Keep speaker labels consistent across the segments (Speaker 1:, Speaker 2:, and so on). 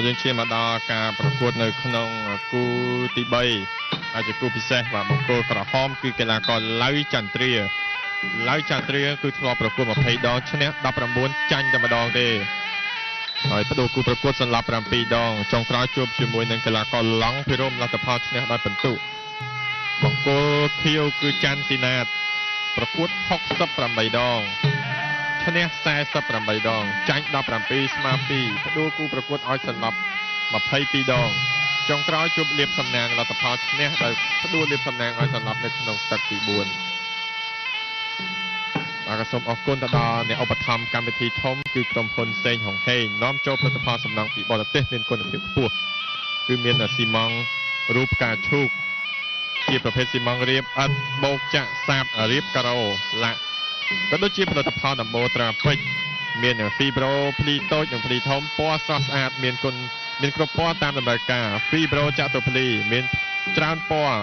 Speaker 1: បាទយើងឈានមកដល់ការប្រកួតនៅក្នុងគូទី3ហើយជាគូពិសេសបាទបង្គោលក្រហមគឺកីឡាករឡៅចន្ទ្រាឡៅចន្ទ្រាគឺធ្លាប់ប្រកួត20ដងឈ្នះ19ចាញ់តែម្ដងទេហើយបដូរគូប្រកួតសន្លប់7ដងចុងក្រោយជួបជាមួយនឹងកីឡាករឡង់ភិរមលទ្ធផលឈ្នះដោយពិន្ទុបង្គោលខៀវគឺច័ន្ទទីណាតប្រកួត68ដង ឈ្នះ48ដង ចាញ់17ស្មើ2ផ្ដួលគូប្រកួតឲ្យសន្លប់22ដងចុងក្រោយជួបលៀបសំណាងលទ្ធផលឈ្នះដោយផ្ដួលលៀបសំណាងឲ្យសន្លប់នៅក្នុងទឹកទី4បាទក៏សូមអរគុណទៅដល់អ្នកឧបត្ថម្ភកម្មវិធីធំគឺក្រុមហ៊ុនសេងហុងហេងនាំចូលផលិតផលសំណង់ពីបរទេសមានគុណភាពខ្ពស់គឺមានស៊ីម៉ង់រូបផ្កាឈូកជាប្រភេទស៊ីម៉ង់រៀបឥដ្ឋបូកចាក់សាបរៀបការ៉ូឡាក់ ក៏ដូចជាផលិតផលដំបូលត្រាពេជ្រមានហ្វីប្រូភ្លីតូចនិងភ្លីធំពណ៌ស្រស់ស្អាតមានគុណមានគ្រប់ពណ៌តាមតម្រូវការហ្វីប្រូចាក់ទៅភ្លីមានច្រើនពណ៌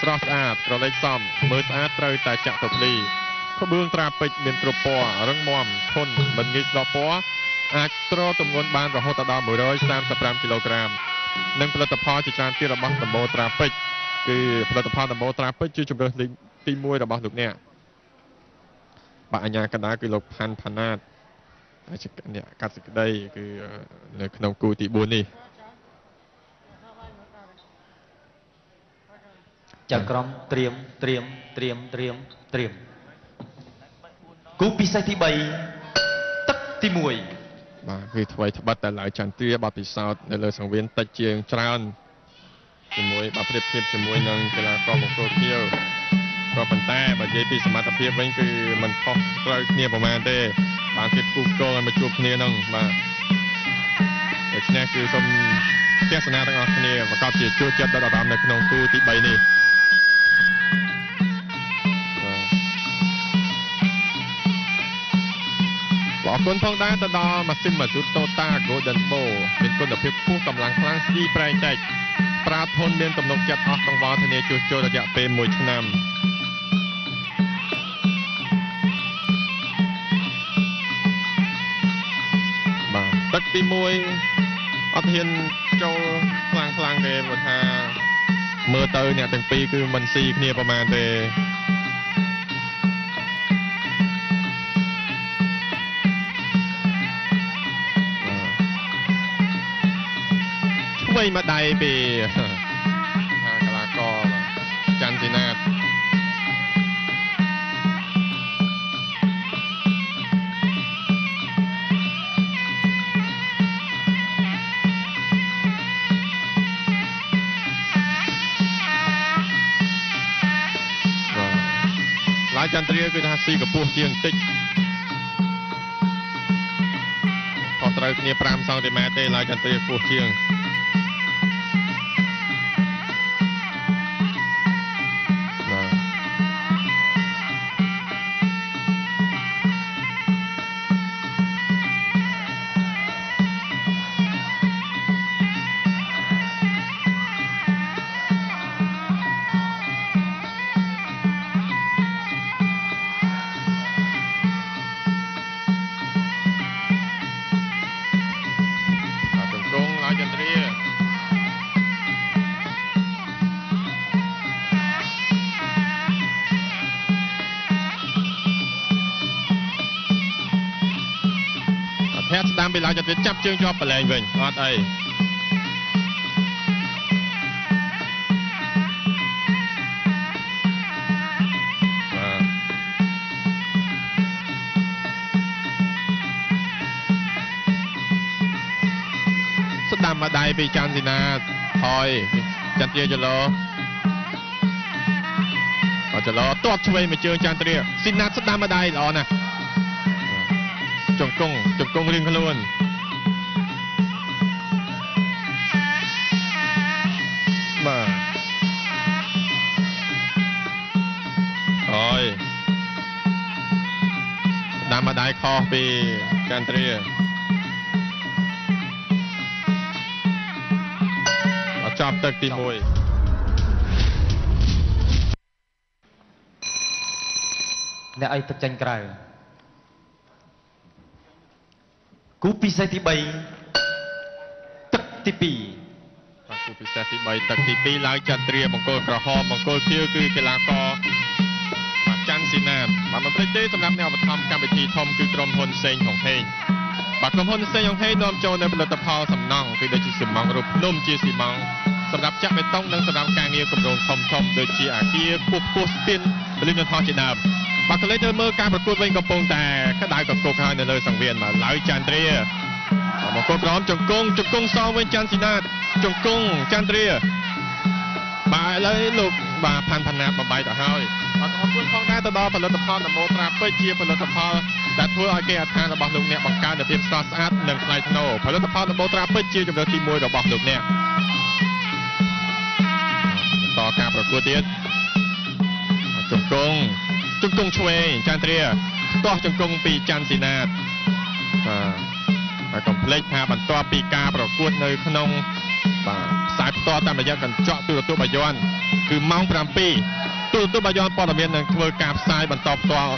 Speaker 1: ស្រស់ស្អាតក្រឡេកសមមើលស្អាតត្រូវតែចាក់ទៅភ្លីក្បឿងត្រាពេជ្រមានគ្រប់ពណ៌រឹងមាំធន់មិនងាយស្លពណ៌អាចទ្រទម្ងន់បានរហូតដល់135គីឡូក្រាមនិងផលិតផលជាច្រើនទៀតរបស់ដំបូលត្រាពេជ្រគឺផលិតផលដំបូលត្រាពេជ្រជាជំរើសលេខទី1របស់លោកអ្នក បាទអញ្ញាកណ្ដាលគឺលោកផាន់ផាណាតហើយជាអ្នកកាត់សេចក្តីគឺនៅក្នុងគូទី4នេះ
Speaker 2: ចាក្រុមត្រៀមត្រៀមត្រៀមត្រៀមត្រៀមគូពិសេសទី3ទឹកទី1
Speaker 1: បាទគឺថ្មីត្បិតតែឡើយចន្ទទ្រាបទពិសោធន៍នៅលើសង្វៀនតិចជាងច្រើនជាមួយបាទប្រៀបធៀបជាមួយនឹងកីឡាករបង្គោលខៀវ ក៏ប៉ុន្តែបើនិយាយពីសមត្ថភាពវិញគឺมันខុសត្រូវគ្នាប្រហែលទេ បានទៀតគូគងឲ្យមកជួបគ្នានឹងបាទដូច្នេះគឺសូមទស្សនាទាំងអស់គ្នាប្រកបជាជួបចិត្តដល់អារម្មណ៍នៅក្នុងគូទី3នេះបាទអរគុណផងដែរទៅដល់ម៉ាស៊ីនម៉ាស៊ូត Toyota Golden Bow មានគុណភាពខ្ពស់កម្លាំងខ្លាំងស្គីប្រែងតិចប្រើធនមានទំនុកចិត្តអស់កង្វល់ធានាជួសជុលរយៈពេល1ឆ្នាំ ទទឹកទី1អត់ហ៊ានចូលខ្លាំងខ្លាំងទេព្រោះថាមើលទៅអ្នកទាំងពីរគឺមិនស៊ីគ្នាប្រហែលទេឆ្វេងមកដៃពី ចន្ទ្រាគឺថាស៊ីកពស់ជាងតិចខុសត្រូវគ្នា5សង់ទីម៉ែត្រទេឡាយចន្ទ្រាខ្ពស់ជាង ធាក់ស្ដាំពីឡើងទៅទៀតចាប់ជើងជាប់ប្រឡែងវិញអត់អីស្ដាំមកដៃពីច័ន្ទស៊ីណាថយចន្ទ្រាចលោអត់ចលោទាត់ឆ្វេងមកជើងចន្ទ្រាស៊ីណាស្ដាំមកដៃល្អណាស់ជង្គង់ជង្គង់រៀងខ្លួន ខុសពីចន្ទ្រាអត់ចាប់ទឹកទី1
Speaker 2: អ្នកឲ្យទឹកចាញ់ក្រៅគូពិសេសទី3ទឹកទី
Speaker 1: បាទគូពិសេសទី3ទឹកទី2ឡើងចាត់ត្រៀមបង្គោលក្រហមបង្គោលខៀវគឺកីឡាករបាទ ច័ន្ទស៊ីណាតបាទមិនភ្លេចទេសម្រាប់អ្នកឧបត្ថម្ភកម្មវិធីធំគឺក្រុមហ៊ុនសេងហុងហេងបាទក្រុមហ៊ុនសេងហុងហេងនាំចូលនៅផលិតផលសំណង់គឺដូចជាស៊ីម៉ងត៍រូបភ្នំជាស៊ីម៉ងត៍សម្រាប់ចាក់បេតុងនិងសម្រាប់ការងារគម្រោងធំធំៗដូចជាអាគារខ្ពស់ខ្ពស់ស្ពានពលិញថោជាដើមបាទកលេចទៅមើលការប្រកួតវិញកំពុងតែក្តៅកកុកហើយនៅលើសង្វៀនបាទឡើយចន្ទ្រាមកគោក្រមជង្គង់ជង្គង់សងវិញច័ន្ទស៊ីណាតជង្គង់ចន្ទ្រាបាទឥឡូវលោកបាទផាន់ផាណាបំបីទៅហើយបាទ អរគុណផងដែរទៅដល់ផលិតផលនមោត្រាពេជ្រជាផលិតផលដែលធ្វើឲ្យគេអត្ថានរបស់លោកអ្នកបង្កើននូវភាពស្រស់ស្អាតនិងថ្លៃថ្នូរផលិតផលនមោត្រាពេជ្រជាជម្រើសទី1របស់លោកអ្នកបន្តការប្រកួតទៀតជង្គង់ជង្គង់ឆ្វេងចន្ទ្រាទាស់ជង្គង់ពីច័ន្ទស៊ីណាតបាទហើយកុំភ្លេចថាបន្ទាប់ពីការប្រកួតនៅក្នុងបាទខ្សែផ្ទាល់តាមរយៈកញ្ចក់ទូរទស្សន៍បាយ័នគឺម៉ោង7 ទូរទស្សន៍បាយ័នព័ត៌មាននឹងធ្វើការផ្សាយបន្តផ្ទាល់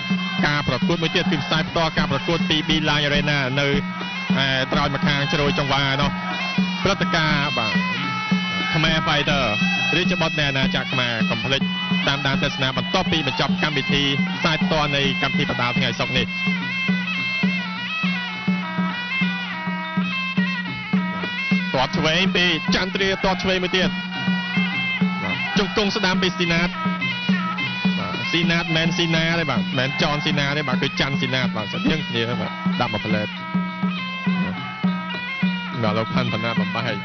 Speaker 1: ការប្រកួតមួយទៀតគឺផ្សាយផ្ទាល់ការប្រកួតពី B Line Arena នៅឯត្រើយម្ខាងជ្រោយចង្វានោះព្រឹត្តិការណ៍បាទខ្មែរ Fighter រាជបុត្រនៃអាណាចក្រខ្មែរកុំភ្លេចតាមដានទស្សនាបន្ទាប់ពីបញ្ចប់កម្មវិធីផ្សាយផ្ទាល់នៃកម្មវិធីបដាល់ថ្ងៃសុក្រនេះទាត់ឆ្វេងពីចន្ទ្រាទាត់ឆ្វេងមួយទៀតបាទជង្គង់ស្ដាំពីស៊ីណាតបាទ ស៊ីណាតមិនមែនស៊ីណាទេបាទមិនមែនចនស៊ីណាទេបាទគឺច័ន្ទស៊ីណាតបាទស្តៀងគ្នាបាទដាក់មកផ្លែតបាទលោកផាន់ផាណាបំបែក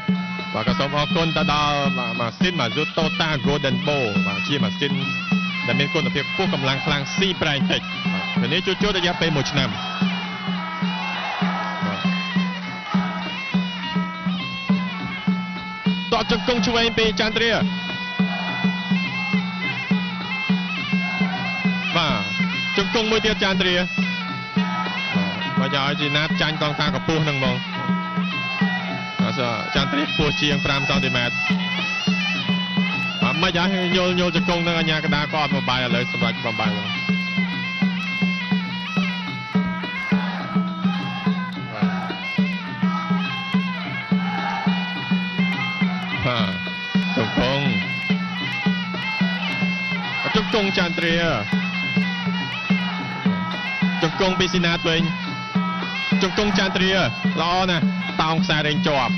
Speaker 1: បាទក៏សូមអរគុណទៅដល់បាទម៉ាស៊ីន Mazuto Ta Golden Bow បាទជាម៉ាស៊ីនដែលមានគុណភាពខ្ពស់កម្លាំងខ្លាំងស៊ីប្រែងតិចបាទនេះជួសជុលរយៈពេល1ឆ្នាំបាទតតជង្គង់ឆ្វេងពីចន្ទ្រា ជង្គង់មួយទៀតចន្ទ្រាបាទយកឲ្យជីណាតចាញ់កងតាកម្ពស់ហ្នឹងហ្មងអត់សចន្ទ្រាខ្ពស់ជាង5សង់ទីម៉ែត្របាទមិនយ៉ាងយល់យល់ជង្គង់នឹងអញ្ញាកដាក៏អត់មកបាយឥឡូវសម្រាប់បំបាយមកបាទជង្គង់ជង្គង់ចន្ទ្រា ជង្គង់ពីស៊ីណាតវិញជង្គង់ចន្ទ្រាល្អណាស់តោងខ្សែរែងជាប់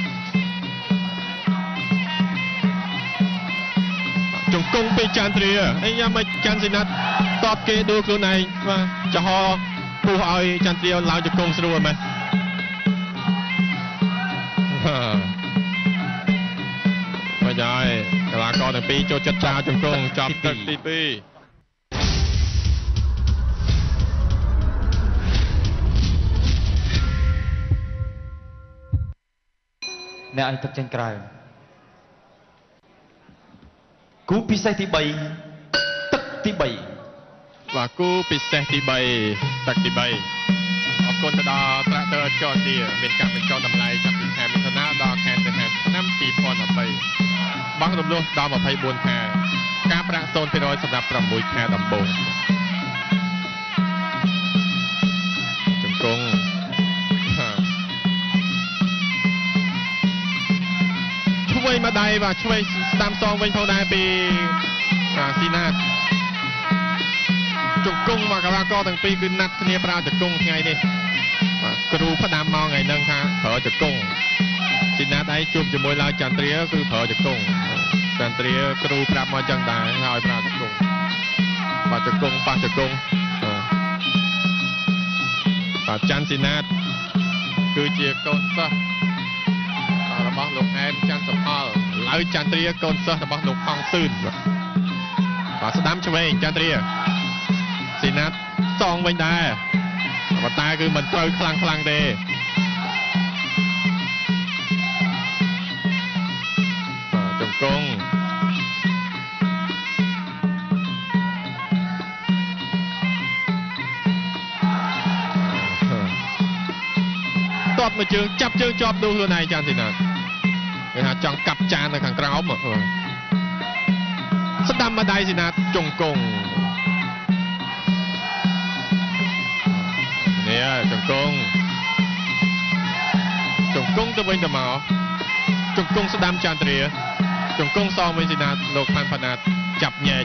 Speaker 1: ជង្គង់ពីចន្ទ្រាអីយ៉ាងម៉េចចន្ទស៊ីណាតតបគេដួលខ្លួនឯងបាទចំហពុះឲ្យចន្ទ្រាឡើងជង្គង់ស្រួលមែនបាទមកហើយកីឡាករទាំងពីរចូលចិត្តចោលជង្គង់ចាប់ទឹកទី2
Speaker 2: អ្នកឲ្យទឹកចេញក្រៅគូពិសេសទី3ទឹកទី3
Speaker 1: បាទគូពិសេសទី3ទឹកទី3អរគុណទៅដល់ត្រាក់ទ័រចនឌីមានការបញ្ចុះតម្លៃចាប់ពីខែមិថុនាដល់ខែសីហាឆ្នាំ2013បង់រំលោះដល់24ខែការប្រាក់0%សម្រាប់6ខែដំបូងជង្គង់ ឆ្វេងមកដៃបាទឆ្វេងស្ដាំសងវិញផងដែរពីអាស៊ីណាតជង្គង់មកកីឡាករទាំងពីរគឺណាត់គ្នាប្រើជង្គង់ថ្ងៃនេះបាទគ្រូផ្ដាំមកថ្ងៃហ្នឹងថាប្រើជង្គង់ស៊ីណាតឯងជួបជាមួយឡើយចន្ទ្រាគឺប្រើជង្គង់ចន្ទ្រាគ្រូប្រាប់មកចឹងដែរហើយប្រើជង្គង់បាទជង្គង់ប៉ះជង្គង់បាទច័ន្ទស៊ីណាតគឺជាកូនសិស្ស របស់លោកអែមច័ន្ទសំផលឡើយចន្ទ្រាកូនសិស្សរបស់លោកខំសឿនបាទបាទស្ដាំឆ្វេងចន្ទ្រាស៊ីណាតសងវិញដែរប៉ុន្តែគឺមិនត្រូវខ្លាំងខ្លាំងទេបាទជង្គង់តបមួយជើងចាប់ជើងជាប់ដួលខ្លួនឯងចាន់ស៊ីណាត គេថាចង់កាប់ចាននៅខាងក្រោមអឺស្ដាំម្ដាយស៊ីណាតជង្គង់នេះជង្គង់ជង្គង់ទៅវិញទៅមកជង្គង់ស្ដាំចន្ទ្រាជង្គង់សងវិញស៊ីណាតលោកផាន់ផាណាតចាប់ញែក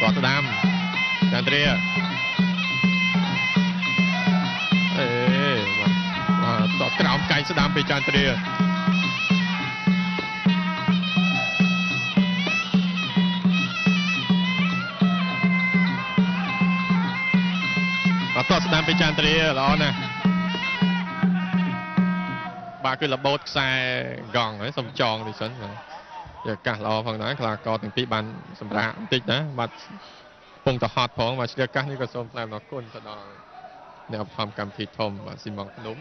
Speaker 1: តោះស្ដាំចន្ទ្រា បាទបាទតោះក្រោមកែងស្ដាំពីចន្ទ្រាបាទតោះស្ដាំពីចន្ទ្រាល្អណាស់បាទគឺរបូតខ្សែកង់ហើយសុំចងនេះសិនបាទជាឱកាសល្អផងដែរខ្លាករទាំងពីរបានសម្រាប់បន្តិចណាបាទពងទៅហត់ផងបាទឆ្លៀកឱកាសនេះក៏សូមថ្លែងអំណរគុណទៅដល់អ្នកឧបត្ថម្ភកម្មវិធីធំបាទស៊ីម៉ងភ្នំ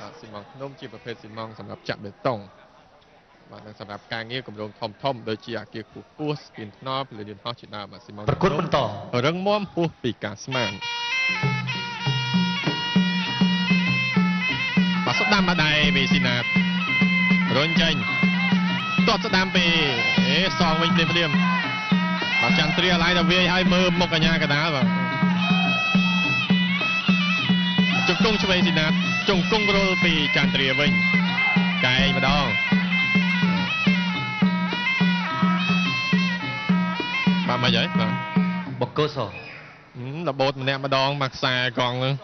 Speaker 1: បាទស៊ីម៉ងភ្នំជាប្រភេទស៊ីម៉ងសម្រាប់ចាក់បេតុងបាទនិងសម្រាប់ការងារគម្រោងធំធំៗដូចជាអគារខ្ពស់ខ្ពស់ស្ពានថ្នល់ពលិយន្តហោះជាដើមបាទស៊ីម៉ង
Speaker 2: ប្រកួតបន្ត
Speaker 1: រឹងមាំហួសពីការស្មានបាទស្ដាំម្ដាយពីស៊ីណាតរុញចេញទាត់ស្ដាំពីអេសងវិញភ្លាមភ្លាមបាទចន្ទ្រាឡាយទៅវាយឲ្យមើលមុខកញ្ញាកដាលបាទជង្គង់ឆ្វេងស៊ីណាត ជង្គង់រុលពីចន្ទ្រាវិញកែងម្ដងបាទមិនអីបាទ
Speaker 2: បកគោស
Speaker 1: ហឹមរបូតម្នាក់ម្ដងមកខ្សែកង់ហ្នឹង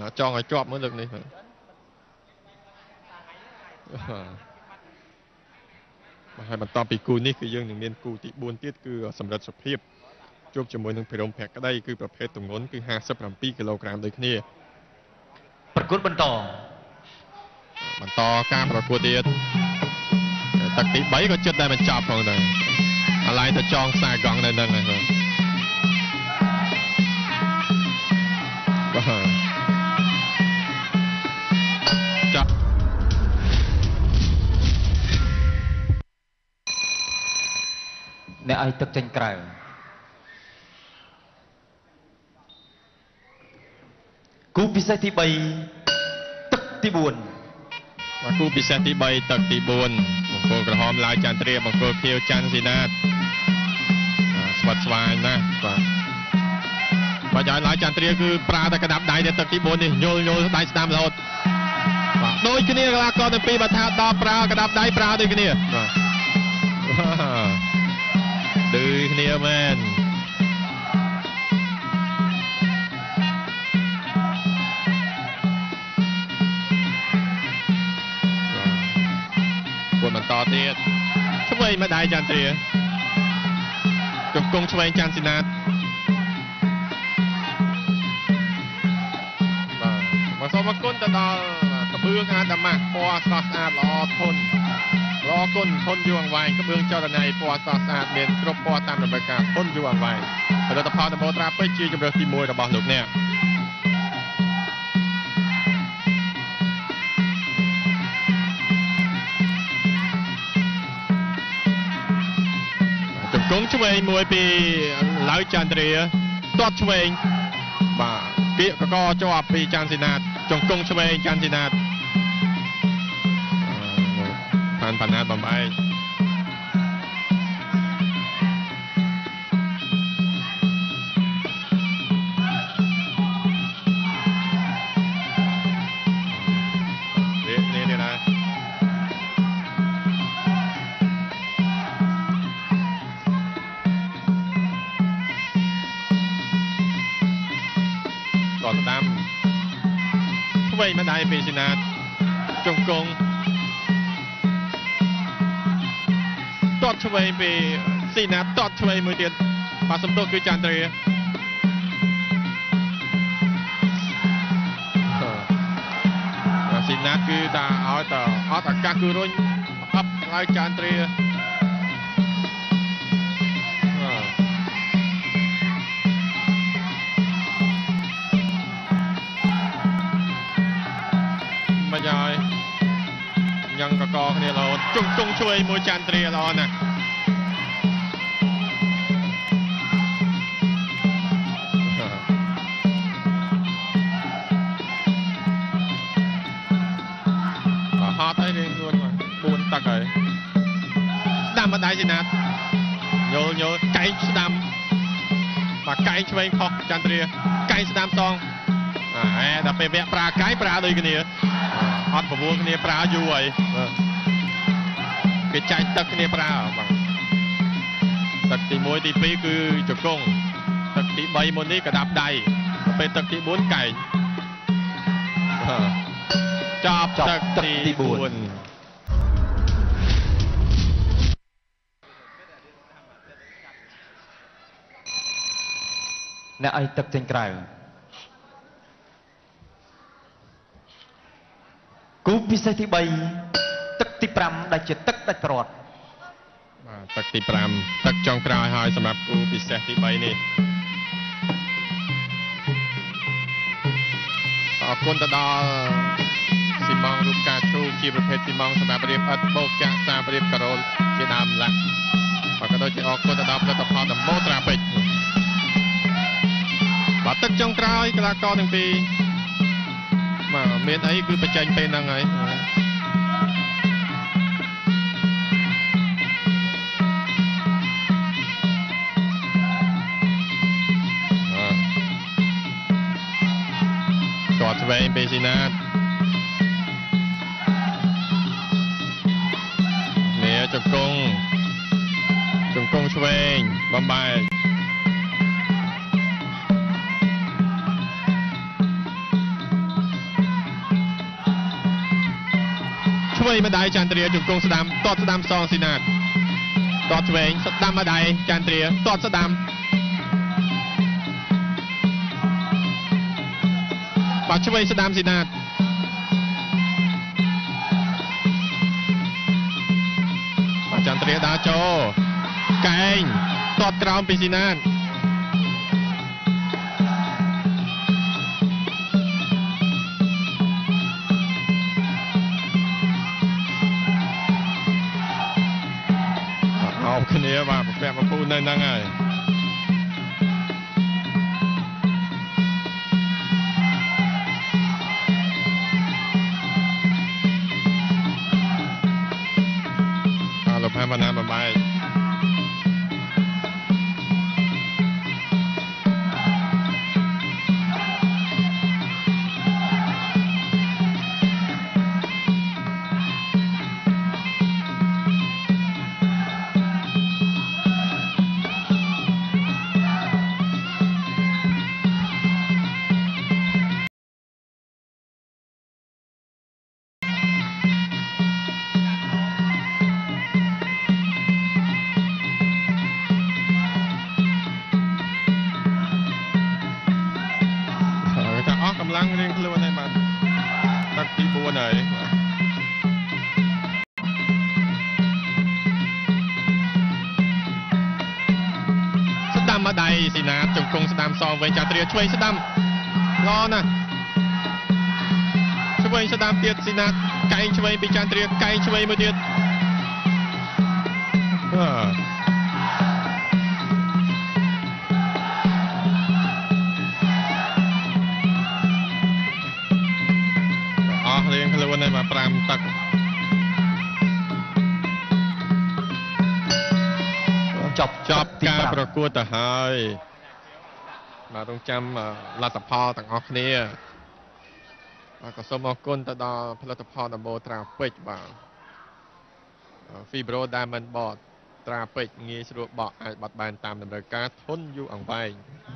Speaker 1: ដល់ចង់ឲ្យជាប់មើលលើកនេះបាទបាទហើយបន្តពីគូនេះគឺយើងនឹងមានគូទី4ទៀតគឺសម្រិទ្ធសុភាពជួបជាមួយនឹងភិរមភក្តីគឺប្រភេទទម្ងន់គឺ57គីឡូក្រាមដូចគ្នា
Speaker 2: ប្រកួតបន្ត
Speaker 1: បន្តការប្រកួតទៀតទឹកទី3ក៏ចិត្តតែបញ្ចប់ផងដែរអាឡៃទៅចងខ្សែកង់នៅនឹងហើយបាទបាទចាប់
Speaker 2: អ្នកឲ្យទឹកចេញក្រៅ គូពិសេសទី3ទឹកទី4
Speaker 1: បាទគូពិសេសទី3ទឹកទី4បង្គោលក្រហមឡាយចន្ទ្រាបង្គោលខៀវច័ន្ទស៊ីណាតបាទស្វិតស្វាញណាស់បាទបាទឲ្យឡាយចន្ទ្រាគឺប្រើតែក្តាប់ដៃនៅទឹកទី4នេះញល់ញល់ដៃស្ដាំរហូតបាទដូចគ្នាកីឡាករទាំងពីរបើថាដល់ប្រើក្តាប់ដៃប្រើដូចគ្នាបាទឌឺគ្នាមែន ទៀតឆ្វេងម្ដាយចន្ទ្រាជង្គង់ឆ្វេងច័ន្ទស៊ីណាតបាទមកសូមអរគុណទៅដល់ក្បឿងអាដាម៉ាស់ពណ៌ស្រស់ស្អាតល្អធន់ល្អគុណធន់យូរអង្វែងក្បឿងចរណៃពណ៌ស្រស់ស្អាតមានគ្រប់ពណ៌តាមតម្រូវការធន់យូរអង្វែងផលិតផលដំបូងត្រាពេជ្រជាជម្រើសទី1របស់លោកអ្នក ឆ្វេងមួយពីឡៅចន្ទ្រាទាត់ឆ្វេងបាទពាកកកជាប់ពីច័ន្ទស៊ីណាតជង្គង់ឆ្វេងច័ន្ទស៊ីណាតអឺផានផាណាតបំបែក ឆ្វេងពីស៊ីណាតតតឆ្វេងមួយទៀតបាទសំទោសគឺចន្ទ្រាបាទស៊ីណាតគឺតាឲ្យតអត់ឱកាសគឺរុញអប់ឲ្យចន្ទ្រាបាទមិនហើយញ៉ាំងកកគ្នារហូតជង្គង់ជួយមួយចន្ទ្រាល្អណាស់ ស្ដាំម្ដាយជាណាត់ញល់ញល់កែងស្ដាំបាទកែងឆ្វេងខុសចន្ទ្រាកែងស្ដាំសងអហេដល់ពេលវគ្គប្រើកាយប្រើដូចគ្នាអត់ប្រមូលគ្នាប្រើយូរហើយបាទគេចាច់ទឹកគ្នាប្រើបាទទឹកទី1ទី2គឺជង្គង់ទឹកទី3មុននេះកដាប់ដៃដល់ពេលទឹកទី4កែងបាទចប់
Speaker 2: ចប់
Speaker 1: ទឹក
Speaker 2: ទឹក
Speaker 1: ទី
Speaker 2: ទី4 អ្នកឲ្យទឹកចេញក្រៅគូពិសេសទី3ទឹកទី5ដែលជាទឹកដាច់ព្រាត់
Speaker 1: បាទទឹកទី5ទឹកចុងក្រោយហើយសម្រាប់គូពិសេសទី3នេះអរគុណទៅដល់ស៊ីម៉ងរូបការឈូជាប្រភេទស៊ីម៉ងសម្រាប់រៀបឥតបោកចាក់សាបរៀបការ៉ូលជាដើមឡាក់បាទក៏ដូចជាអរគុណទៅដល់ផលិតផលដំបូត្រាពេជ្រ បាទទឹកចុងក្រោយកីឡាករទាំងពីរបាទមានអីគឺបញ្ចេញពេលហ្នឹងហើយគាត់ឆ្វេងពីស៊ីណាតនេះជង្គង់ជង្គង់ឆ្វេងបំបែក ម្ដាយចន្ទ្រាជង្គង់ស្ដាំតតស្ដាំសងស៊ីណាតតតឆ្វេងស្ដាំម្ដាយចន្ទ្រាតតស្ដាំបាទឆ្វេងស្ដាំស៊ីណាតបាទចន្ទ្រាដើរចូលកែងតតក្រោមពីស៊ីណាត គ្នាបាទប្រពាក់ប្រពូននៅហ្នឹងហើយអរលោកផាមណាបំបែក ស្ដាំសងវិញចាត្រាឆ្វេងស្ដាំល្អណាស់ឆ្វេងស្ដាំទៀតស៊ីណាតកែងឆ្វេងពីចាត្រាកែងឆ្វេងមួយទៀតអឺអស់រៀងខ្លួនហើយមក5ទឹក
Speaker 2: ចប់
Speaker 1: ចប់
Speaker 2: ទី
Speaker 1: ការ
Speaker 2: 5
Speaker 1: ប្រកួតទៅហើយ បាទរងចាំអឺលទ្ធផលទាំងអស់គ្នាបាទក៏សូមអរគុណទៅដល់ផលិតផលដំបូលត្រាពេជ្របាទអឺ Fibro Diamond Board ត្រាពេជ្រងាយស្រួលបកអាចបត់បែនតាមតម្រូវការធន់យូរអង្វែង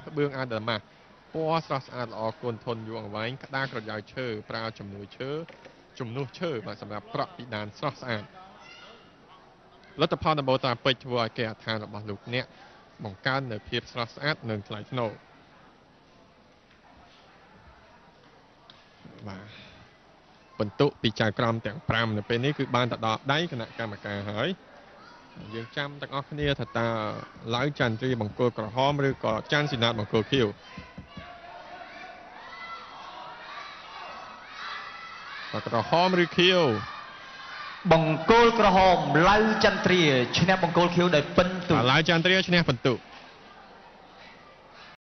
Speaker 1: ក្បឿងអាដាម៉ាស់ពណ៌ស្រស់ស្អាតល្អគុណធន់យូរអង្វែងក្តារក្រយ៉ៅឈើប្រើជំនួយឈើជំនួសឈើបាទសម្រាប់ប្រក់ពីដានស្រស់ស្អាតលទ្ធផលដំបូលត្រាពេជ្រធ្វើឲ្យគេអដ្ឋានរបស់លោកអ្នកបង្កើននូវភាពស្រស់ស្អាតនិងថ្លៃថ្នូរ បាទបន្ទុកពីចៅក្រមទាំង5នៅពេលនេះគឺបានទៅដល់ដៃគណៈកម្មការហើយយើងចាំទាំងអស់គ្នាថាតើឡៅចន្ទ្រីបង្គោលក្រហមឬក៏ច័ន្ទស៊ីណាតបង្គោលខៀវបាទក្រហមឬខៀវ
Speaker 2: បង្គោលក្រហមឡៅចន្ទ្រាឈ្នះបង្គោលខៀវដោយពិនទូ
Speaker 1: ឡៅចន្ទ្រីឈ្នះបន្ទុក